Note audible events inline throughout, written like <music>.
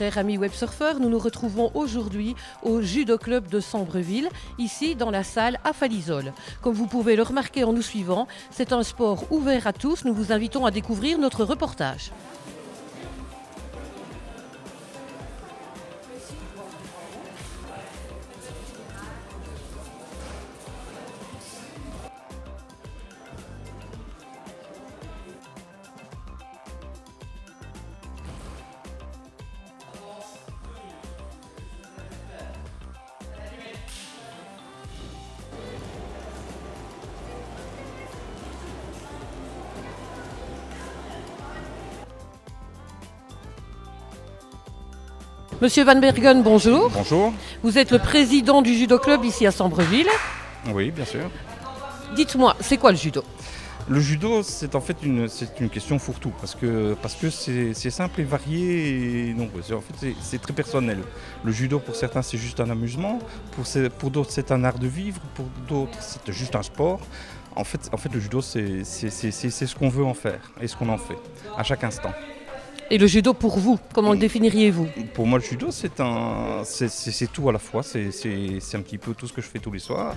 Chers amis websurfeurs, nous nous retrouvons aujourd'hui au Judo Club de Sambreville, ici dans la salle à. Comme vous pouvez le remarquer en nous suivant, c'est un sport ouvert à tous. Nous vous invitons à découvrir notre reportage. Monsieur Van Bergen, bonjour. Bonjour. Vous êtes le président du judo club ici à Sambreville. Oui, bien sûr. Dites-moi, c'est quoi le judo? Le judo, c'est en fait une, c'est une question fourre-tout parce que parce que c'est c'est simple et varié et nombreux. C'est- En fait, c'est- c'est très personnel. Le judo, pour certains, c'est juste un amusement. Pour, d'autres, c'est un art de vivre. Pour d'autres, c'est juste un sport. En fait, en fait, le judo, c'est c'est- c'est- c'est- c'est ce qu'on veut en faire et ce qu'on en fait à chaque instant. Et le judo pour vous, comment le définiriez-vous? Pour moi, le judo, c'est un, c'est- tout à la fois. C'est un petit peu tout ce que je fais tous les soirs.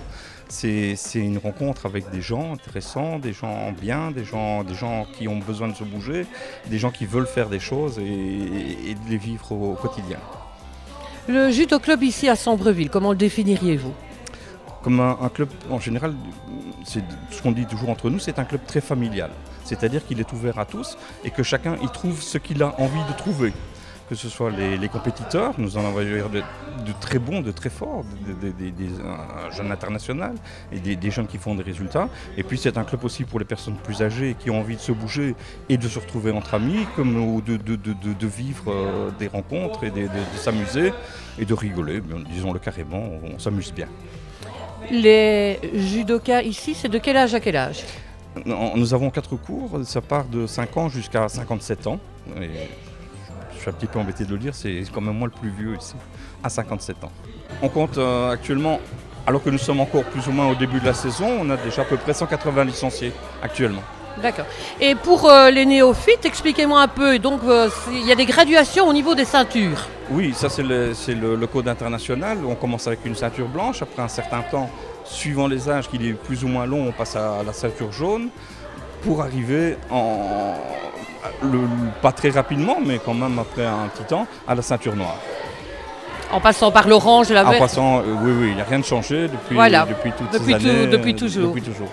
C'est c'est une rencontre avec des gens intéressants, des gens bien, des gens, des gens qui ont besoin de se bouger, des gens qui veulent faire des choses et, et de les vivre au, au quotidien. Le judo club ici à Sambreville, comment le définiriez-vous? Comme un, club, en général, c'est ce qu'on dit toujours entre nous, c'est un club très familial. C'est-à-dire qu'il est ouvert à tous et que chacun y trouve ce qu'il a envie de trouver. Que ce soit les, compétiteurs, nous en avons de, de très bons, de très forts, des, jeune international et des, jeunes qui font des résultats. Et puis c'est un club aussi pour les personnes plus âgées qui ont envie de se bouger et de se retrouver entre amis, comme ou de, de- de- de- de vivre euh, des rencontres et de, de- de s'amuser et de rigoler. Disons-le carrément, on s'amuse bien. Les judokas ici, c'est de quel âge à quel âge? Nous avons quatre cours, ça part de 5 ans jusqu'à 57 ans. Et je suis un petit peu embêté de le dire, c'est quand même moi le plus vieux ici, à 57 ans. On compte euh, actuellement, alors que nous sommes encore plus ou moins au début de la saison, on a déjà à peu près 180 licenciés actuellement. D'accord. Et pour euh, les néophytes, expliquez-moi un peu. Donc, euh, il y a des graduations au niveau des ceintures. Oui, ça c'est le, c'est le- le code international. On commence avec une ceinture blanche. Après un certain temps, suivant les âges qu'il est plus ou moins long, on passe à la ceinture jaune pour arriver en le- pas très rapidement, mais quand même après un petit temps, à la ceinture noire. En passant par l'orange la En passant, euh, oui, oui, il n'y a rien de changé depuis, Voilà. depuis toutes Depuis ces tout- années. depuis euh, toujours. Depuis toujours.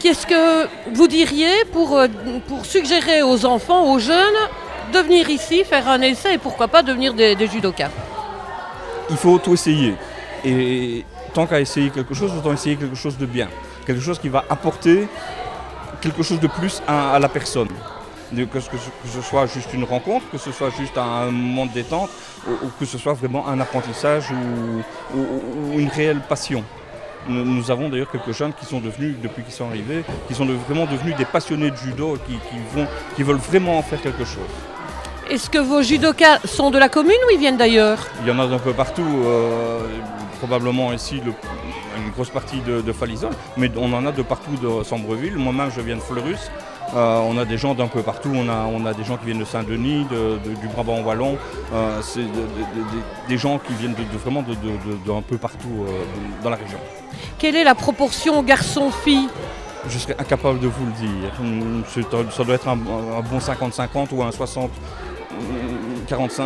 Qu'est-ce que vous diriez pour, euh, pour suggérer aux enfants, aux jeunes, de venir ici faire un essai et pourquoi pas devenir des, judokas Il faut tout essayer. Et tant qu'à essayer quelque chose, autant essayer quelque chose de bien. Quelque chose qui va apporter quelque chose de plus à, la personne. Que ce, soit juste une rencontre, que ce soit juste un moment de détente, ou, que ce soit vraiment un apprentissage ou une réelle passion. Nous, avons d'ailleurs quelques jeunes qui sont devenus, depuis qu'ils sont arrivés, qui sont vraiment devenus des passionnés de judo, qui vont, qui veulent vraiment en faire quelque chose. Est-ce que vos judokas sont de la commune ou ils viennent d'ailleurs? Il y en a d'un peu partout, euh, probablement ici le- une grosse partie de, de Falisol, mais on en a de partout de Sambreville. Moi-même, je viens de Fleurus. Euh, on a des gens d'un peu partout, on a, on a des gens qui viennent de Saint-Denis, de- de- du Brabant wallon, euh, c'est de- de- de- de- des gens qui viennent de, vraiment d'un peu partout euh, dans la région. Quelle est la proportion garçon-fille Je serais incapable de vous le dire. C'est- Ça doit être un, un bon 50-50 ou un 60, hum, 45,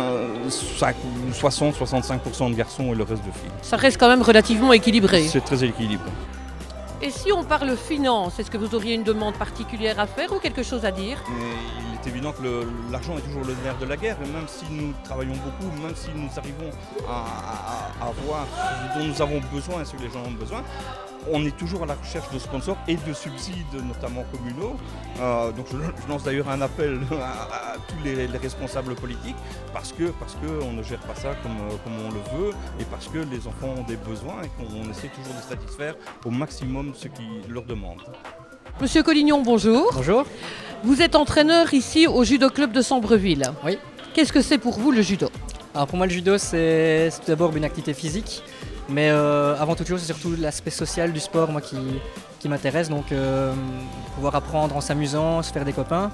5, 60-65% de garçons et le reste de filles. Ça reste quand même relativement équilibré. C'est très équilibré. Et si on parle finance, est-ce que vous auriez une demande particulière à faire ou quelque chose à dire? Mais il est évident que l'argent est toujours le nerf de la guerre, et même si nous travaillons beaucoup, même si nous arrivons à, avoir ce dont nous avons besoin et ce que les gens ont besoin, on est toujours à la recherche de sponsors et de subsides, notamment communaux. Euh, donc je, lance d'ailleurs un appel <laughs> à, tous les, les responsables politiques, parce parce qu'on ne gère pas ça comme, euh, comme on le veut, et parce que les enfants ont des besoins et qu'on essaie toujours de satisfaire au maximum ce qu'ils leur demandent. Monsieur Collignon, bonjour. Bonjour. Vous êtes entraîneur ici au judo club de Sambreville. Oui. Qu'est-ce que c'est pour vous le judo? Alors pour moi le judo c'est tout d'abord une activité physique Mais avant toute chose, c'est surtout l'aspect social du sport moi, qui, qui m'intéresse. Donc pouvoir apprendre en s'amusant, se faire des copains.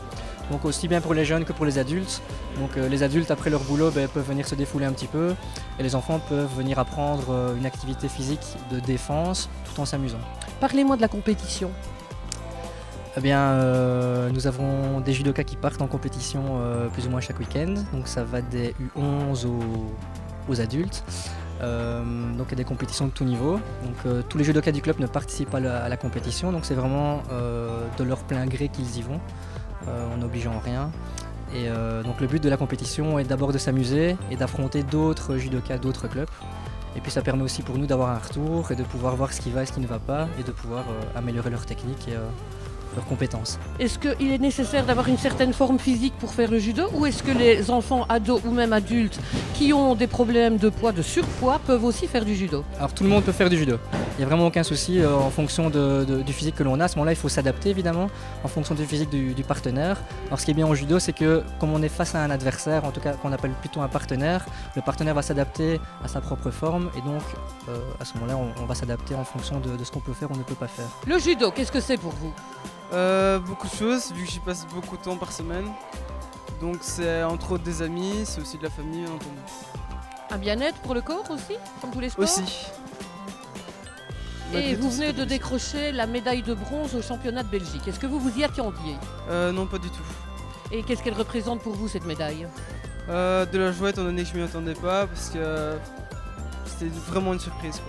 Donc aussi bien pour les jeunes que pour les adultes. Donc les adultes après leur boulot ben, peuvent venir se défouler un petit peu et les enfants peuvent venir apprendre une activité physique de défense tout en s'amusant. Parlez-moi de la compétition. Eh bien, euh, nous avons des judokas qui partent en compétition euh, plus ou moins chaque week-end. Donc ça va des U11 aux, adultes. Euh, donc il y a des compétitions de tout niveau. Donc tous les judokas du club ne participent pas à la, compétition. Donc c'est vraiment de leur plein gré qu'ils y vont, en n'obligeant rien. Et donc le but de la compétition est d'abord de s'amuser et d'affronter d'autres judokas d'autres clubs. Et puis ça permet aussi pour nous d'avoir un retour et de pouvoir voir ce qui va et ce qui ne va pas et de pouvoir améliorer leur technique leurs compétences. Est-ce qu'il est nécessaire d'avoir une certaine forme physique pour faire le judo ou est-ce que les enfants, ados ou même adultes qui ont des problèmes de poids, de surpoids peuvent aussi faire du judo? Alors tout le monde peut faire du judo. Il n'y a vraiment aucun souci euh, en fonction du physique que l'on a. À ce moment-là, il faut s'adapter évidemment en fonction du physique du, partenaire. Alors ce qui est bien au judo, c'est que comme on est face à un adversaire, en tout cas qu'on appelle plutôt un partenaire, le partenaire va s'adapter à sa propre forme et donc euh, à ce moment-là, on, va s'adapter en fonction de, de ce qu'on peut faire ou ne peut pas faire. Le judo, qu'est-ce que c'est pour vous? Euh, beaucoup de choses, vu que j'y passe beaucoup de temps par semaine. Donc c'est entre autres des amis, c'est aussi de la famille, entendu. Un bien-être pour le corps aussi, comme tous les sports Aussi. Et vous venez de décrocher la médaille de bronze au championnat de Belgique. Est-ce que vous vous y attendiez? Euh, Non, pas du tout. Et qu'est-ce qu'elle représente pour vous cette médaille? Euh, De la joie étant donné que je m'y attendais pas, parce que c'était vraiment une surprise.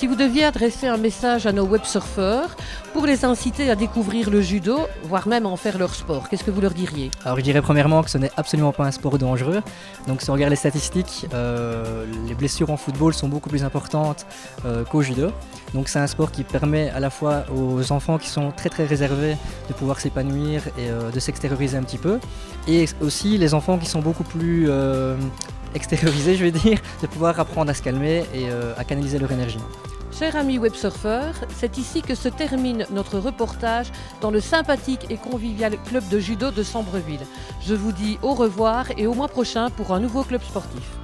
Si vous deviez adresser un message à nos web surfeurs pour les inciter à découvrir le judo, voire même en faire leur sport, qu'est-ce que vous leur diriez? Alors je dirais premièrement que ce n'est absolument pas un sport dangereux. Donc si on regarde les statistiques, euh, les blessures en football sont beaucoup plus importantes euh, qu'au judo. Donc c'est un sport qui permet à la fois aux enfants qui sont très très réservés de pouvoir s'épanouir et euh, de s'extérioriser un petit peu. Et aussi les enfants qui sont beaucoup plus extériorisés, je vais dire, de pouvoir apprendre à se calmer et à canaliser leur énergie. Chers amis websurfeurs, c'est ici que se termine notre reportage dans le sympathique et convivial club de judo de Sambreville. Je vous dis au revoir et au mois prochain pour un nouveau club sportif.